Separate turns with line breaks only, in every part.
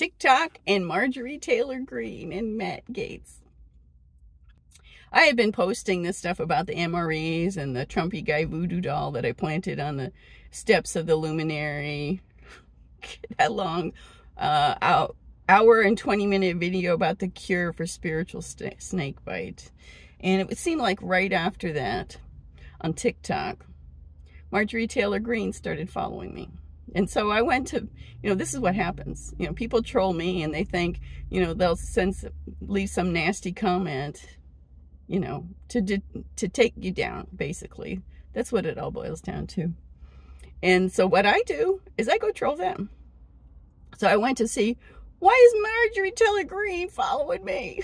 TikTok and Marjorie Taylor Greene and Matt Gaetz. I have been posting this stuff about the MREs and the Trumpy guy voodoo doll that I planted on the steps of the luminary. that long uh, hour and 20 minute video about the cure for spiritual snake bite. And it would seem like right after that on TikTok, Marjorie Taylor Greene started following me. And so I went to, you know, this is what happens. You know, people troll me and they think, you know, they'll send, leave some nasty comment you know, to, to take you down, basically. That's what it all boils down to. And so what I do is I go troll them. So I went to see, why is Marjorie Taylor Greene following me?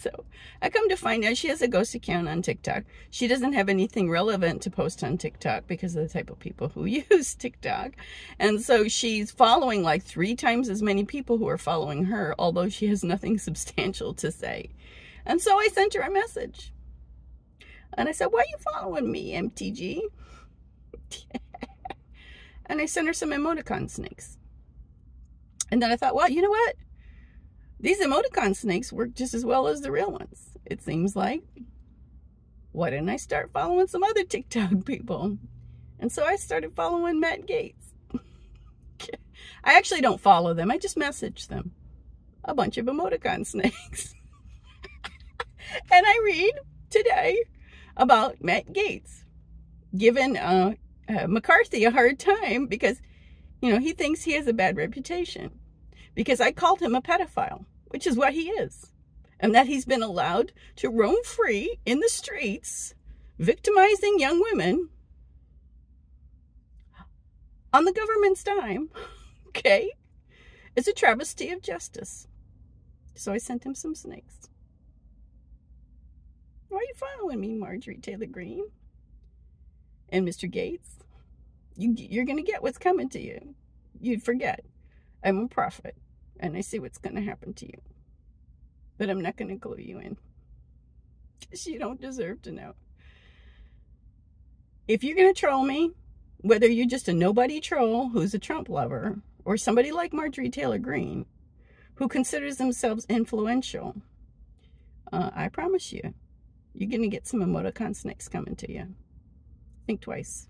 So I come to find out she has a ghost account on TikTok. She doesn't have anything relevant to post on TikTok because of the type of people who use TikTok. And so she's following like three times as many people who are following her, although she has nothing substantial to say. And so I sent her a message. And I said, why are you following me, MTG? and I sent her some emoticon snakes. And then I thought, well, you know what? These emoticon snakes work just as well as the real ones. It seems like. Why didn't I start following some other TikTok people? And so I started following Matt Gaetz. I actually don't follow them. I just message them. A bunch of emoticon snakes. and I read today about Matt Gaetz giving uh, uh, McCarthy a hard time because, you know, he thinks he has a bad reputation because I called him a pedophile, which is what he is, and that he's been allowed to roam free in the streets, victimizing young women on the government's dime, okay? It's a travesty of justice. So I sent him some snakes. Why are you following me, Marjorie Taylor Greene? And Mr. Gaetz? You, you're going to get what's coming to you. You'd forget. I'm a prophet, and I see what's going to happen to you. But I'm not going to clue you in. You don't deserve to know. If you're going to troll me, whether you're just a nobody troll who's a Trump lover, or somebody like Marjorie Taylor Greene, who considers themselves influential, uh, I promise you, you're going to get some emoticon next coming to you. Think twice.